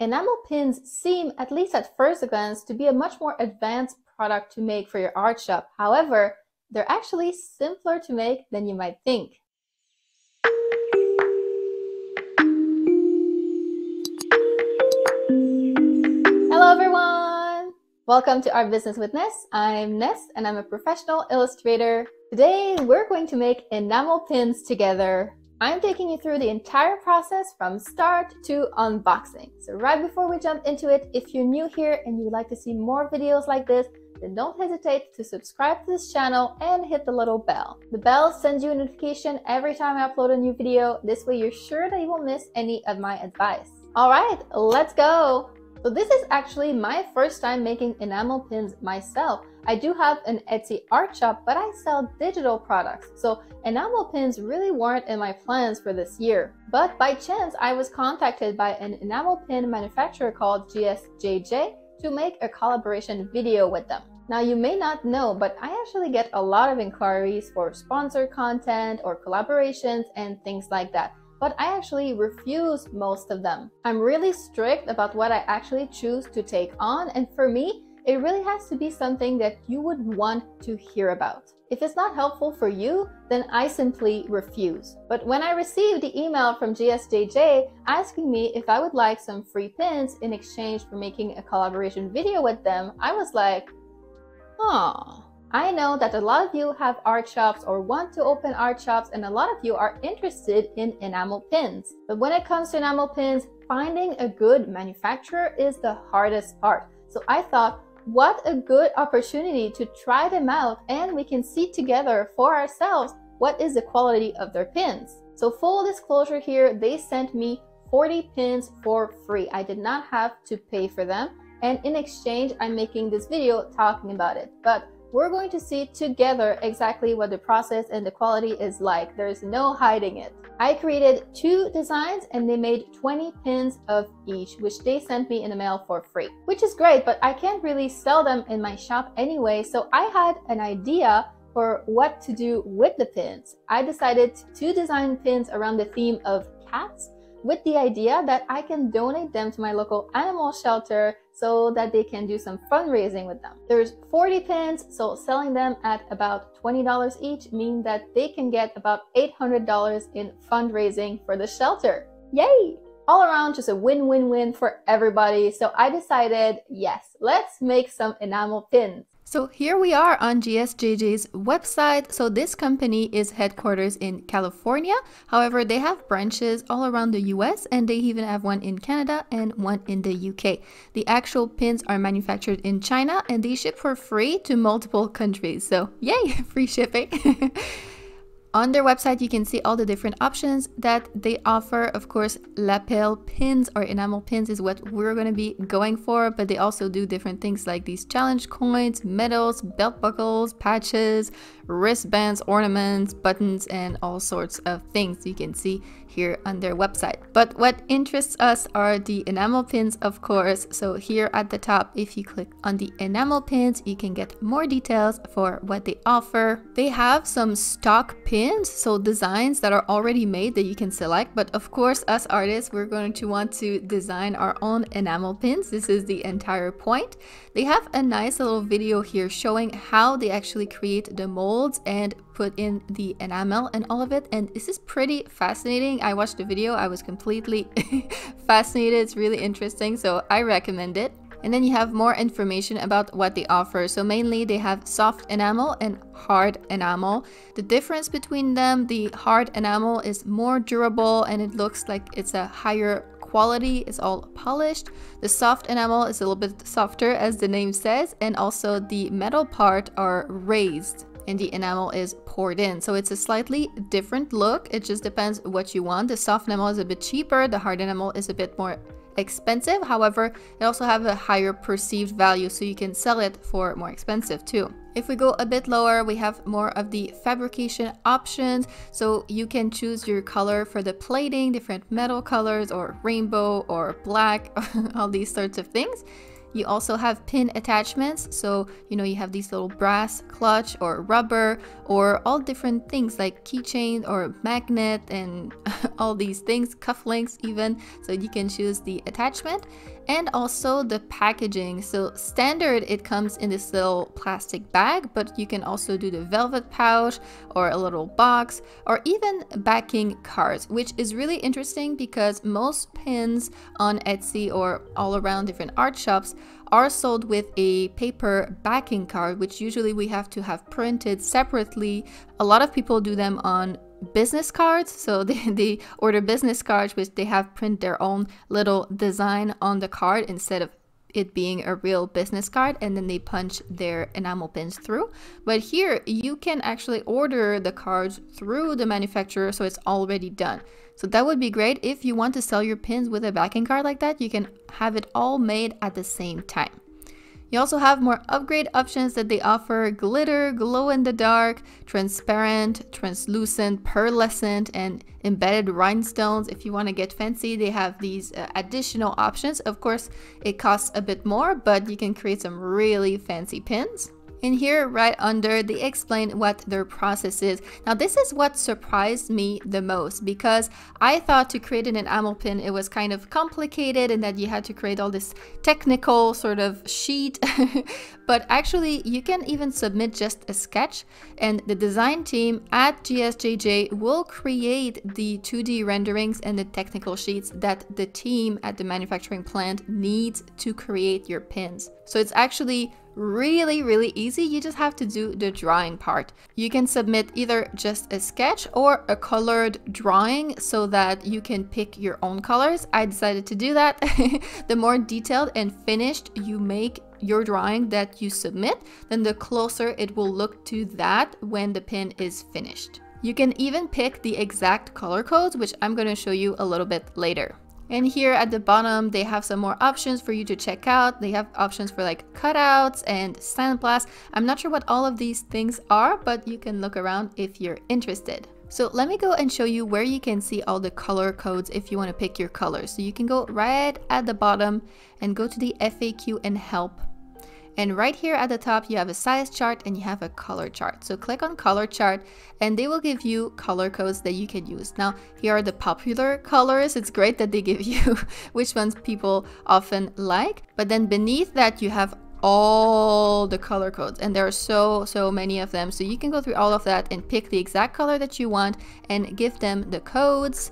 Enamel pins seem, at least at first glance, to be a much more advanced product to make for your art shop. However, they're actually simpler to make than you might think. Hello everyone! Welcome to Art Business with Ness. I'm Ness and I'm a professional illustrator. Today we're going to make enamel pins together. I'm taking you through the entire process from start to unboxing. So right before we jump into it, if you're new here and you would like to see more videos like this, then don't hesitate to subscribe to this channel and hit the little bell. The bell sends you a notification every time I upload a new video. This way you're sure that you won't miss any of my advice. All right, let's go. So this is actually my first time making enamel pins myself. I do have an Etsy art shop, but I sell digital products. So enamel pins really weren't in my plans for this year. But by chance, I was contacted by an enamel pin manufacturer called GSJJ to make a collaboration video with them. Now you may not know, but I actually get a lot of inquiries for sponsor content or collaborations and things like that but I actually refuse most of them. I'm really strict about what I actually choose to take on, and for me, it really has to be something that you would want to hear about. If it's not helpful for you, then I simply refuse. But when I received the email from GSJJ asking me if I would like some free pins in exchange for making a collaboration video with them, I was like, huh. I know that a lot of you have art shops or want to open art shops and a lot of you are interested in enamel pins. But when it comes to enamel pins, finding a good manufacturer is the hardest part. So I thought, what a good opportunity to try them out and we can see together for ourselves what is the quality of their pins. So full disclosure here, they sent me 40 pins for free. I did not have to pay for them. And in exchange, I'm making this video talking about it. But we're going to see together exactly what the process and the quality is like. There's no hiding it. I created two designs and they made 20 pins of each, which they sent me in the mail for free, which is great, but I can't really sell them in my shop anyway. So I had an idea for what to do with the pins. I decided to design pins around the theme of cats with the idea that I can donate them to my local animal shelter so that they can do some fundraising with them. There's 40 pins, so selling them at about $20 each mean that they can get about $800 in fundraising for the shelter. Yay! All around, just a win-win-win for everybody. So I decided, yes, let's make some enamel pins. So here we are on GSJJ's website. So this company is headquarters in California. However, they have branches all around the US and they even have one in Canada and one in the UK. The actual pins are manufactured in China and they ship for free to multiple countries. So yay, free shipping. On their website, you can see all the different options that they offer. Of course, lapel pins or enamel pins is what we're going to be going for, but they also do different things like these challenge coins, medals, belt buckles, patches, wristbands, ornaments, buttons, and all sorts of things you can see here on their website. But what interests us are the enamel pins, of course. So here at the top, if you click on the enamel pins, you can get more details for what they offer. They have some stock pins, so designs that are already made that you can select. But of course, us artists, we're going to want to design our own enamel pins. This is the entire point. They have a nice little video here showing how they actually create the and put in the enamel and all of it. And this is pretty fascinating. I watched the video. I was completely fascinated. It's really interesting. So i recommend it. And then you have more information about what they offer. So mainly they have soft enamel and hard enamel. The difference between them the hard enamel is more durable and it looks like it's a higher quality. Is all polished. The soft enamel is a little bit softer as the name says. And also the metal part are raised and the enamel is poured in. So it's a slightly different look. It just depends what you want. The soft enamel is a bit cheaper. The hard enamel is a bit more expensive. However, it also have a higher perceived value, so you can sell it for more expensive too. If we go a bit lower, we have more of the fabrication options. So you can choose your color for the plating, different metal colors or rainbow or black, all these sorts of things. You also have pin attachments. So, you know, you have these little brass clutch or rubber or all different things like keychain or magnet and all these things, cufflinks even. So you can choose the attachment and also the packaging. So standard, it comes in this little plastic bag, but you can also do the velvet pouch or a little box or even backing cards, which is really interesting because most pins on Etsy or all around different art shops are sold with a paper backing card, which usually we have to have printed separately. A lot of people do them on business cards. So they, they order business cards which they have print their own little design on the card instead of it being a real business card and then they punch their enamel pins through. But here you can actually order the cards through the manufacturer so it's already done. So that would be great. If you want to sell your pins with a backing card like that you can have it all made at the same time you also have more upgrade options that they offer glitter, glow in the dark, transparent, translucent, pearlescent, and embedded rhinestones. If you want to get fancy, they have these uh, additional options. Of course, it costs a bit more, but you can create some really fancy pins. And here right under they explain what their process is. Now this is what surprised me the most because I thought to create an enamel pin it was kind of complicated and that you had to create all this technical sort of sheet but actually you can even submit just a sketch and the design team at GSJJ will create the 2D renderings and the technical sheets that the team at the manufacturing plant needs to create your pins. So it's actually really, really easy. You just have to do the drawing part. You can submit either just a sketch or a colored drawing so that you can pick your own colors. I decided to do that. the more detailed and finished you make your drawing that you submit, then the closer it will look to that when the pin is finished. You can even pick the exact color codes, which I'm going to show you a little bit later. And here at the bottom, they have some more options for you to check out. They have options for like cutouts and sandblast. I'm not sure what all of these things are, but you can look around if you're interested. So let me go and show you where you can see all the color codes if you want to pick your colors. So you can go right at the bottom and go to the FAQ and help and right here at the top, you have a size chart and you have a color chart. So click on color chart and they will give you color codes that you can use. Now, here are the popular colors. It's great that they give you which ones people often like. But then beneath that, you have all the color codes and there are so so many of them so you can go through all of that and pick the exact color that you want and give them the codes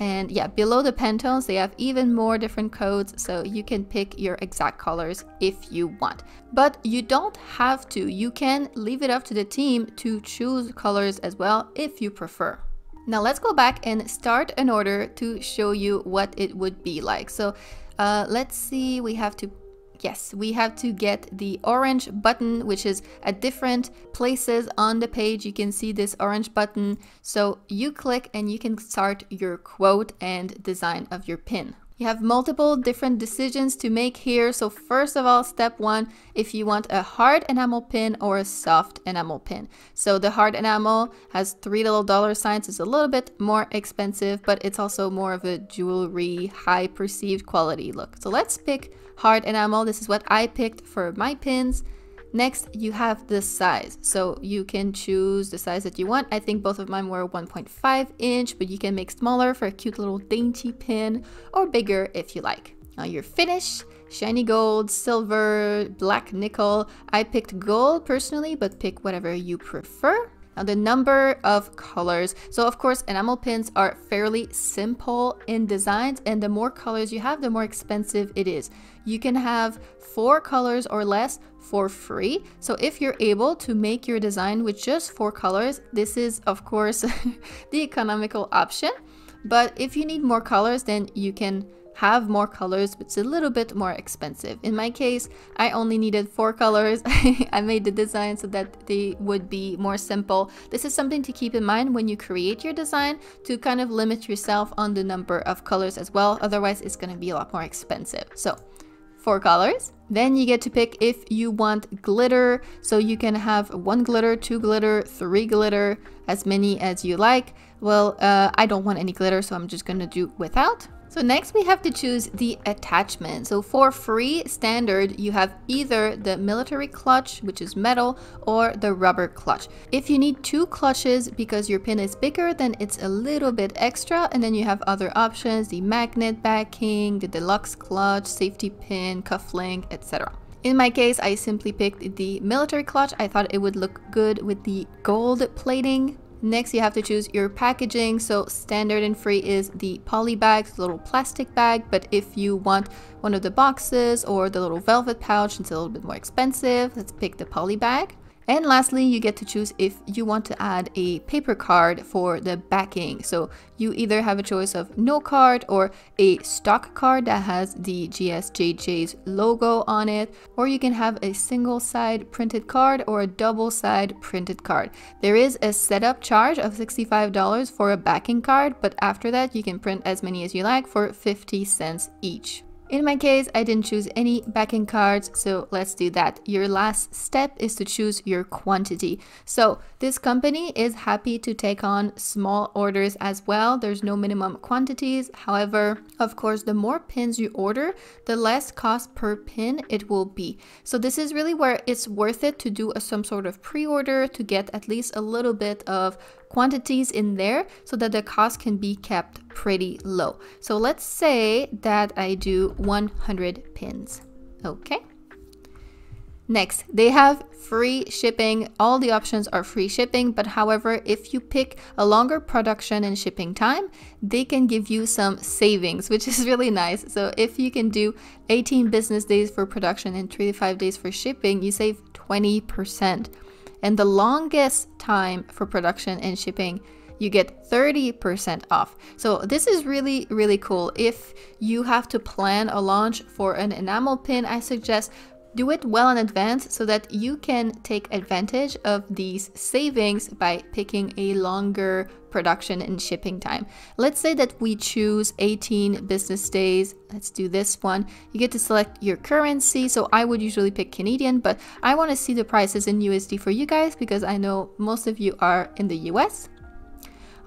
and yeah, below the Pantones, they have even more different codes, so you can pick your exact colors if you want. But you don't have to. You can leave it up to the team to choose colors as well if you prefer. Now let's go back and start an order to show you what it would be like. So uh, let's see, we have to Yes, we have to get the orange button, which is at different places on the page. You can see this orange button. So you click and you can start your quote and design of your pin. You have multiple different decisions to make here. So first of all, step one, if you want a hard enamel pin or a soft enamel pin. So the hard enamel has three little dollar signs. It's a little bit more expensive, but it's also more of a jewelry, high perceived quality look. So let's pick hard enamel. This is what I picked for my pins. Next, you have the size. So you can choose the size that you want. I think both of mine were 1.5 inch, but you can make smaller for a cute little dainty pin or bigger if you like. Now your finish, shiny gold, silver, black nickel. I picked gold personally, but pick whatever you prefer. Now the number of colors. So of course enamel pins are fairly simple in designs and the more colors you have, the more expensive it is. You can have four colors or less for free. So if you're able to make your design with just four colors, this is of course the economical option. But if you need more colors, then you can have more colors, but it's a little bit more expensive. In my case, I only needed four colors. I made the design so that they would be more simple. This is something to keep in mind when you create your design to kind of limit yourself on the number of colors as well. Otherwise, it's going to be a lot more expensive. So four colors. Then you get to pick if you want glitter. So you can have one glitter, two glitter, three glitter, as many as you like. Well, uh, I don't want any glitter, so I'm just gonna do without. So next we have to choose the attachment. So for free standard, you have either the military clutch, which is metal, or the rubber clutch. If you need two clutches because your pin is bigger, then it's a little bit extra. And then you have other options, the magnet backing, the deluxe clutch, safety pin, cufflink, etc. In my case, I simply picked the military clutch. I thought it would look good with the gold plating Next, you have to choose your packaging. So standard and free is the poly bag, the little plastic bag. But if you want one of the boxes or the little velvet pouch, it's a little bit more expensive. Let's pick the poly bag. And lastly, you get to choose if you want to add a paper card for the backing. So you either have a choice of no card or a stock card that has the GSJJ's logo on it, or you can have a single side printed card or a double side printed card. There is a setup charge of $65 for a backing card, but after that you can print as many as you like for 50 cents each. In my case, I didn't choose any backing cards, so let's do that. Your last step is to choose your quantity. So this company is happy to take on small orders as well. There's no minimum quantities. However, of course, the more pins you order, the less cost per pin it will be. So this is really where it's worth it to do a, some sort of pre-order to get at least a little bit of quantities in there so that the cost can be kept pretty low. So let's say that I do 100 pins. Okay. Next, they have free shipping. All the options are free shipping, but however, if you pick a longer production and shipping time, they can give you some savings, which is really nice. So if you can do 18 business days for production and 35 days for shipping, you save 20%. And the longest time for production and shipping, you get 30% off. So this is really, really cool. If you have to plan a launch for an enamel pin, I suggest do it well in advance so that you can take advantage of these savings by picking a longer production and shipping time. Let's say that we choose 18 business days. Let's do this one. You get to select your currency. So I would usually pick Canadian, but I want to see the prices in USD for you guys because I know most of you are in the US.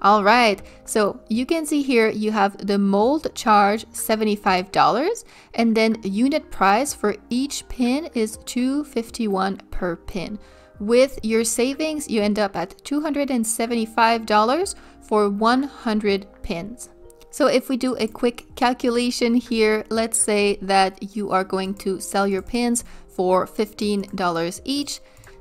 All right, so you can see here you have the mold charge $75 and then unit price for each pin is 251 per pin. With your savings, you end up at $275 for 100 pins. So if we do a quick calculation here, let's say that you are going to sell your pins for $15 each,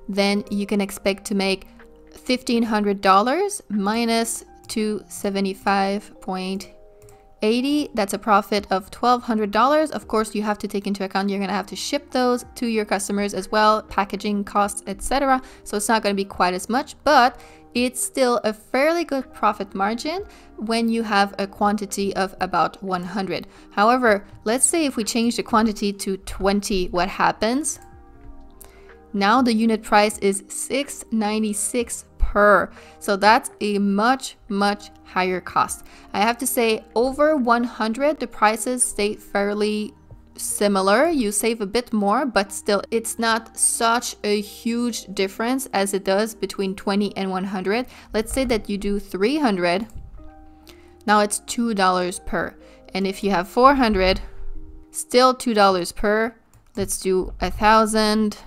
then you can expect to make $1,500 minus 275.80. That's a profit of $1,200. Of course, you have to take into account you're going to have to ship those to your customers as well, packaging costs, etc. So it's not going to be quite as much, but it's still a fairly good profit margin when you have a quantity of about 100. However, let's say if we change the quantity to 20, what happens? Now the unit price is 696 per. So that's a much, much higher cost. I have to say over 100, the prices stay fairly similar. You save a bit more, but still it's not such a huge difference as it does between 20 and 100. Let's say that you do 300. Now it's $2 per. And if you have 400, still $2 per. Let's do a thousand.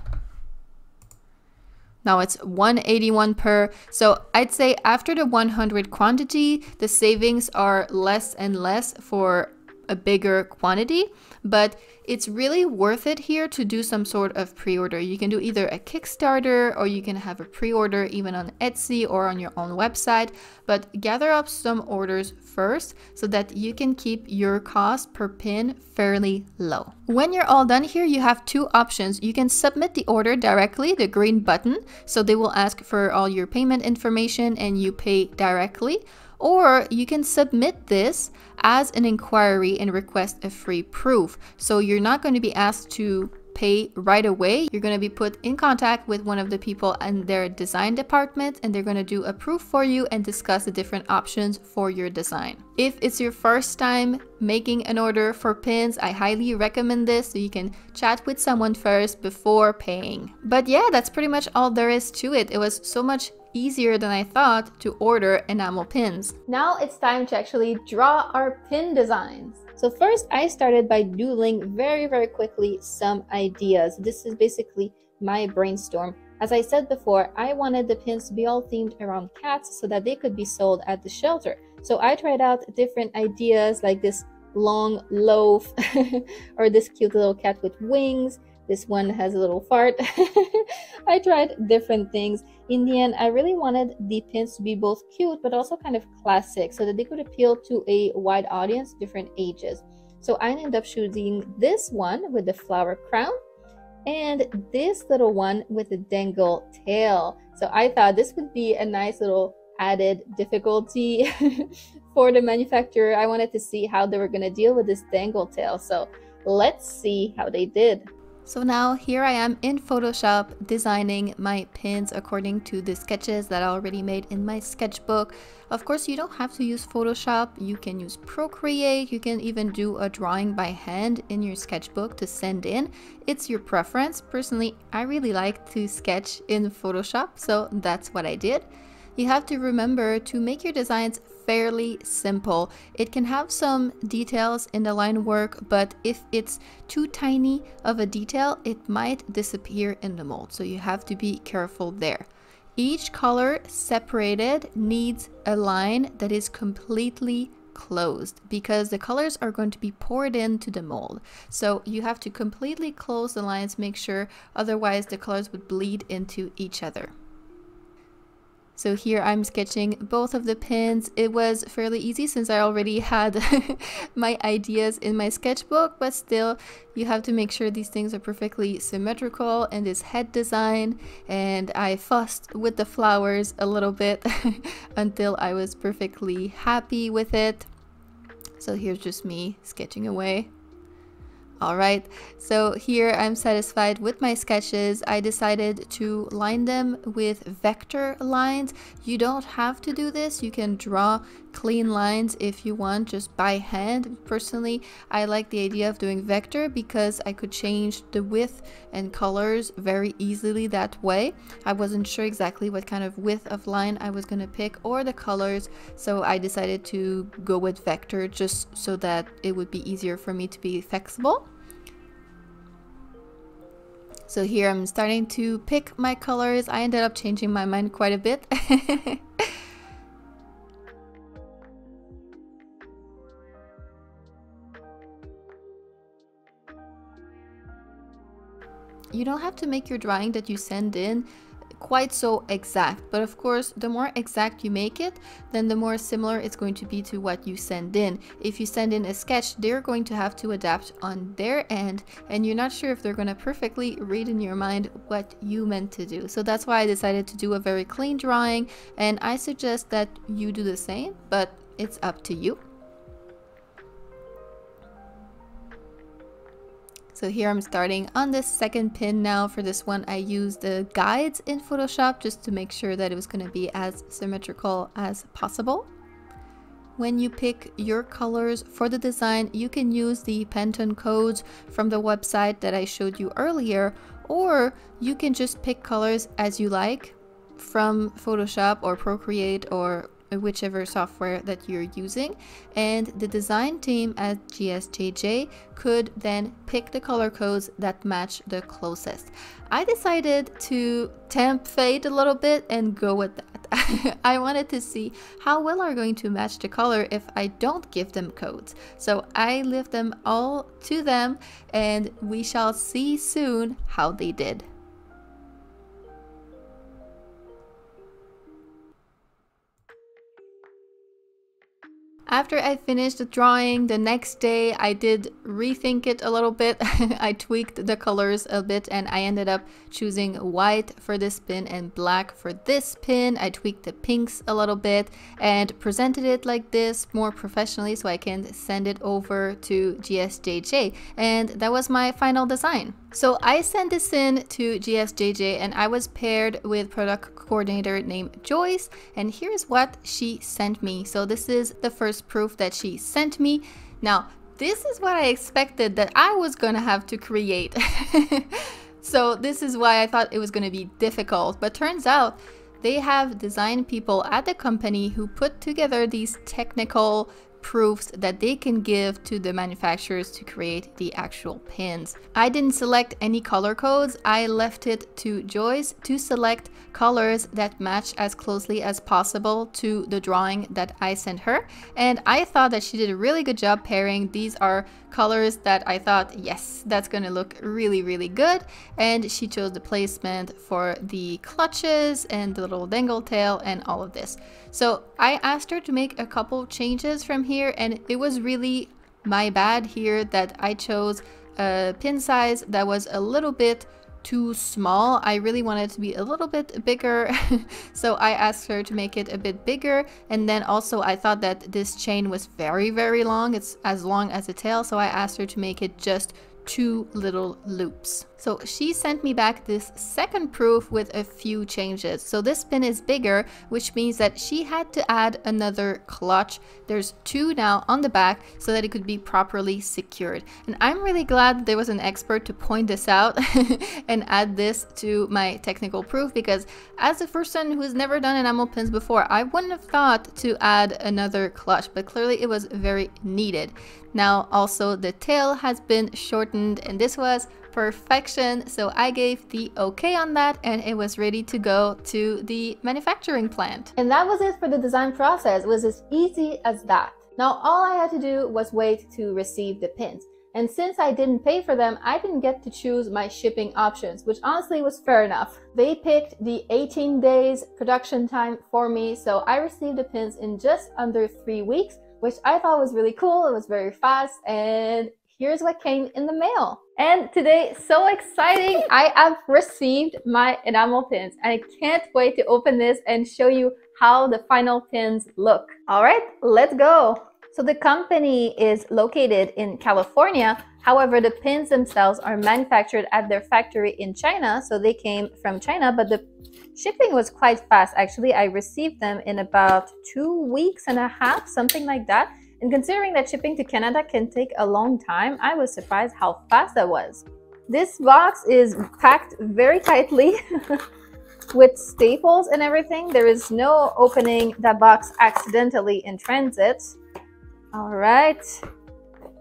Now it's 181 per. So I'd say after the 100 quantity, the savings are less and less for a bigger quantity, but it's really worth it here to do some sort of pre-order. You can do either a Kickstarter or you can have a pre-order even on Etsy or on your own website, but gather up some orders first so that you can keep your cost per pin fairly low. When you're all done here, you have two options. You can submit the order directly, the green button, so they will ask for all your payment information and you pay directly or you can submit this as an inquiry and request a free proof. So you're not going to be asked to pay right away. You're going to be put in contact with one of the people in their design department and they're going to do a proof for you and discuss the different options for your design. If it's your first time making an order for pins, I highly recommend this so you can chat with someone first before paying. But yeah, that's pretty much all there is to it. It was so much easier than I thought to order enamel pins. Now it's time to actually draw our pin designs. So first I started by doodling very, very quickly some ideas. This is basically my brainstorm. As I said before, I wanted the pins to be all themed around cats so that they could be sold at the shelter. So I tried out different ideas like this long loaf or this cute little cat with wings. This one has a little fart. I tried different things. In the end, I really wanted the pins to be both cute but also kind of classic so that they could appeal to a wide audience, different ages. So I ended up choosing this one with the flower crown and this little one with a dangle tail. So I thought this would be a nice little added difficulty for the manufacturer. I wanted to see how they were going to deal with this dangle tail. So let's see how they did. So now here I am in Photoshop designing my pins according to the sketches that I already made in my sketchbook. Of course, you don't have to use Photoshop. You can use Procreate. You can even do a drawing by hand in your sketchbook to send in. It's your preference. Personally, I really like to sketch in Photoshop, so that's what I did. You have to remember to make your designs fairly simple. It can have some details in the line work, but if it's too tiny of a detail, it might disappear in the mold. So you have to be careful there. Each color separated needs a line that is completely closed because the colors are going to be poured into the mold. So you have to completely close the lines, make sure otherwise the colors would bleed into each other. So here I'm sketching both of the pins. It was fairly easy since I already had my ideas in my sketchbook, but still you have to make sure these things are perfectly symmetrical and this head design. And I fussed with the flowers a little bit until I was perfectly happy with it. So here's just me sketching away. Alright, so here I'm satisfied with my sketches. I decided to line them with vector lines. You don't have to do this. You can draw clean lines if you want, just by hand. Personally, I like the idea of doing vector because I could change the width and colors very easily that way. I wasn't sure exactly what kind of width of line I was going to pick or the colors, so I decided to go with vector just so that it would be easier for me to be flexible. So here I'm starting to pick my colors. I ended up changing my mind quite a bit. you don't have to make your drawing that you send in quite so exact but of course the more exact you make it then the more similar it's going to be to what you send in. If you send in a sketch they're going to have to adapt on their end and you're not sure if they're going to perfectly read in your mind what you meant to do. So that's why I decided to do a very clean drawing and I suggest that you do the same but it's up to you So here I'm starting on this second pin now. For this one, I used the guides in Photoshop just to make sure that it was going to be as symmetrical as possible. When you pick your colors for the design, you can use the Pantone codes from the website that I showed you earlier, or you can just pick colors as you like from Photoshop or Procreate or whichever software that you're using and the design team at GSJJ could then pick the color codes that match the closest. I decided to temp fade a little bit and go with that. I wanted to see how well are going to match the color if I don't give them codes. So I leave them all to them and we shall see soon how they did. After I finished the drawing the next day, I did rethink it a little bit. I tweaked the colors a bit and I ended up choosing white for this pin and black for this pin. I tweaked the pinks a little bit and presented it like this more professionally so I can send it over to GSJJ. And that was my final design. So I sent this in to GSJJ and I was paired with product coordinator named Joyce and here's what she sent me. So this is the first proof that she sent me. Now this is what I expected that I was gonna have to create. so this is why I thought it was gonna be difficult but turns out they have design people at the company who put together these technical proofs that they can give to the manufacturers to create the actual pins. I didn't select any color codes. I left it to Joyce to select colors that match as closely as possible to the drawing that I sent her. And I thought that she did a really good job pairing. These are colors that I thought, yes, that's gonna look really, really good. And she chose the placement for the clutches and the little dangle tail and all of this. So I asked her to make a couple changes from here and it was really my bad here that I chose a pin size that was a little bit too small. I really wanted to be a little bit bigger. so I asked her to make it a bit bigger. And then also I thought that this chain was very, very long. It's as long as a tail. So I asked her to make it just two little loops. So she sent me back this second proof with a few changes. So this pin is bigger, which means that she had to add another clutch. There's two now on the back so that it could be properly secured. And I'm really glad there was an expert to point this out and add this to my technical proof because as a person who's never done enamel pins before, I wouldn't have thought to add another clutch, but clearly it was very needed. Now also the tail has been shortened and this was perfection. So I gave the okay on that and it was ready to go to the manufacturing plant. And that was it for the design process. It was as easy as that. Now all I had to do was wait to receive the pins. And since I didn't pay for them, I didn't get to choose my shipping options, which honestly was fair enough. They picked the 18 days production time for me, so I received the pins in just under three weeks, which I thought was really cool. It was very fast and here's what came in the mail. And today, so exciting, I have received my enamel pins and I can't wait to open this and show you how the final pins look. All right, let's go. So the company is located in California. However, the pins themselves are manufactured at their factory in China. So they came from China, but the shipping was quite fast. Actually, I received them in about two weeks and a half, something like that. And considering that shipping to Canada can take a long time, I was surprised how fast that was. This box is packed very tightly with staples and everything. There is no opening that box accidentally in transit. All right,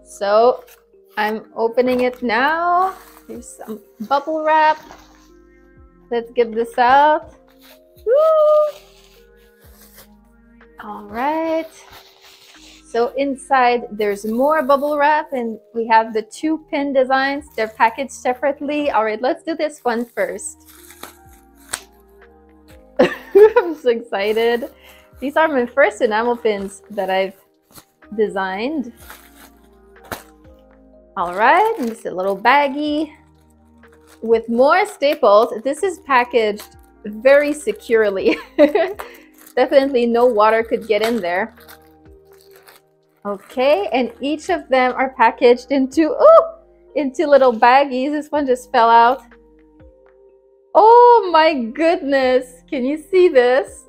so I'm opening it now. Here's some bubble wrap. Let's get this out. Woo! All right. So inside there's more bubble wrap and we have the two pin designs. They're packaged separately. All right, let's do this one first. I'm so excited. These are my first enamel pins that I've designed. All right, and this a little baggie with more staples. This is packaged very securely. Definitely no water could get in there. Okay, and each of them are packaged into, oh, into little baggies. This one just fell out. Oh my goodness. Can you see this?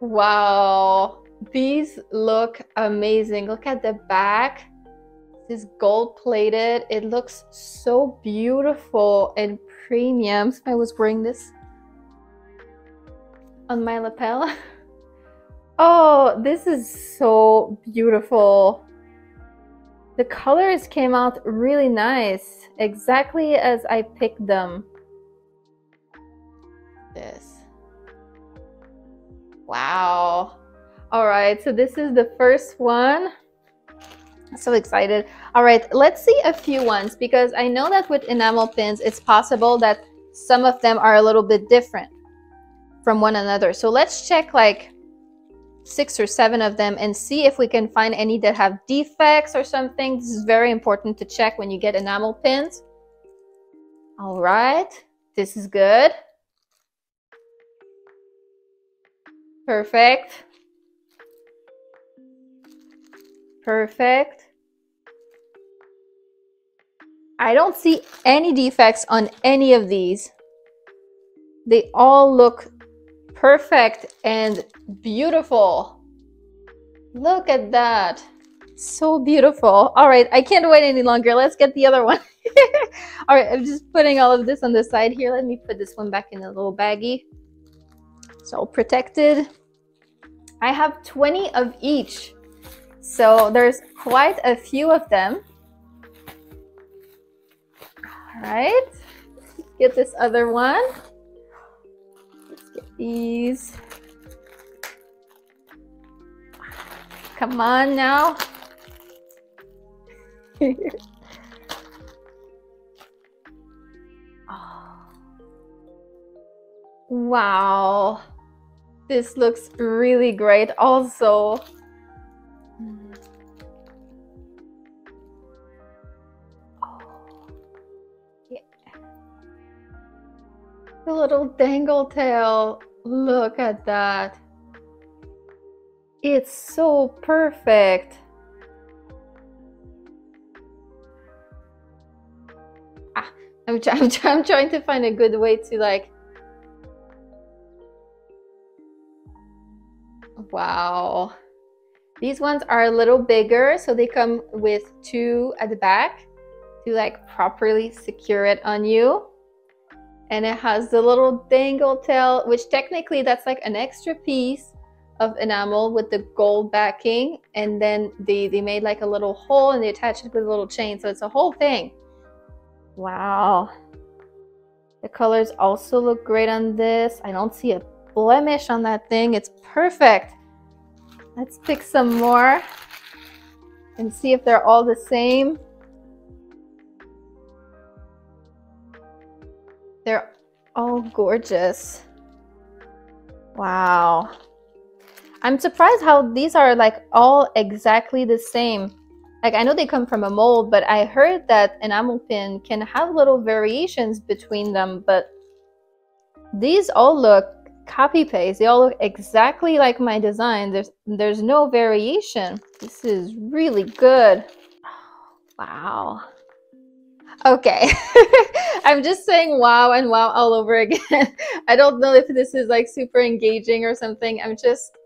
Wow. These look amazing. Look at the back. This gold plated. It looks so beautiful and premium. I was wearing this on my lapel. Oh, this is so beautiful. The colors came out really nice, exactly as I picked them. This. Wow. All right, so this is the first one. So excited. All right, let's see a few ones because I know that with enamel pins, it's possible that some of them are a little bit different from one another. So let's check like six or seven of them and see if we can find any that have defects or something. This is very important to check when you get enamel pins. All right, this is good. Perfect. Perfect. I don't see any defects on any of these. They all look perfect and beautiful. Look at that. So beautiful. All right, I can't wait any longer. Let's get the other one. all right, I'm just putting all of this on the side here. Let me put this one back in a little baggie. It's all protected. I have 20 of each. So there's quite a few of them. All right, get this other one. Let's get these. Come on now. oh. Wow. This looks really great also. Hmm. The little dangle tail. Look at that. It's so perfect. Ah, I'm, I'm, I'm trying to find a good way to like Wow. These ones are a little bigger, so they come with two at the back to like properly secure it on you. And it has the little dangle tail, which technically that's like an extra piece of enamel with the gold backing. And then they, they made like a little hole and they attached it with a little chain. So it's a whole thing. Wow. The colors also look great on this. I don't see a blemish on that thing. It's perfect. Let's pick some more and see if they're all the same. They're all gorgeous. Wow. I'm surprised how these are like all exactly the same. Like I know they come from a mold, but I heard that enamel pin can have little variations between them, but these all look copy paste. They all look exactly like my design. There's there's no variation. This is really good. wow. Okay. I'm just saying wow and wow all over again. I don't know if this is like super engaging or something. I'm just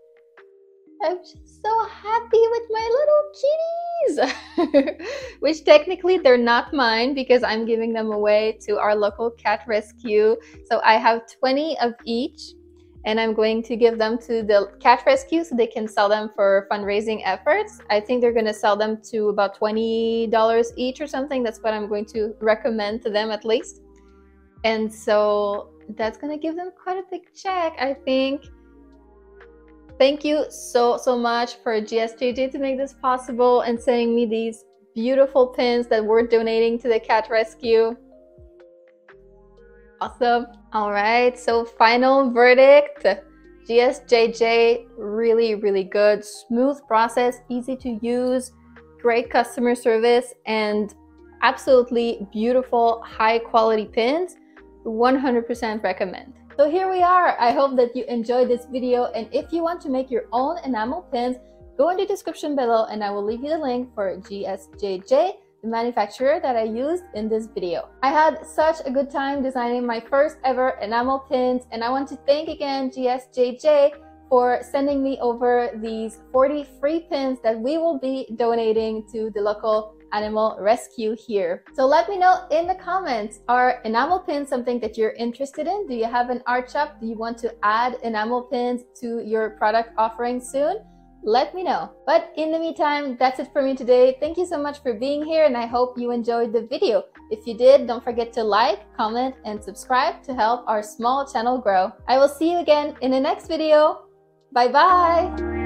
I'm just so happy with my little kitties, which technically they're not mine because I'm giving them away to our local cat rescue. So I have 20 of each and I'm going to give them to the cat rescue so they can sell them for fundraising efforts. I think they're going to sell them to about $20 each or something. That's what I'm going to recommend to them at least. And so that's going to give them quite a big check, I think. Thank you so, so much for GSJJ to make this possible and sending me these beautiful pins that we're donating to the cat rescue. Awesome. All right. So final verdict. GSJJ, really, really good. Smooth process, easy to use, great customer service, and absolutely beautiful, high quality pins. 100% recommend. So here we are. I hope that you enjoyed this video. And if you want to make your own enamel pins, go in the description below and I will leave you the link for GSJJ manufacturer that I used in this video. I had such a good time designing my first ever enamel pins and I want to thank again GSJJ for sending me over these 40 free pins that we will be donating to the local animal rescue here. So let me know in the comments, are enamel pins something that you're interested in? Do you have an art shop? Do you want to add enamel pins to your product offering soon? Let me know. But in the meantime, that's it for me today. Thank you so much for being here and I hope you enjoyed the video. If you did, don't forget to like, comment, and subscribe to help our small channel grow. I will see you again in the next video. Bye bye!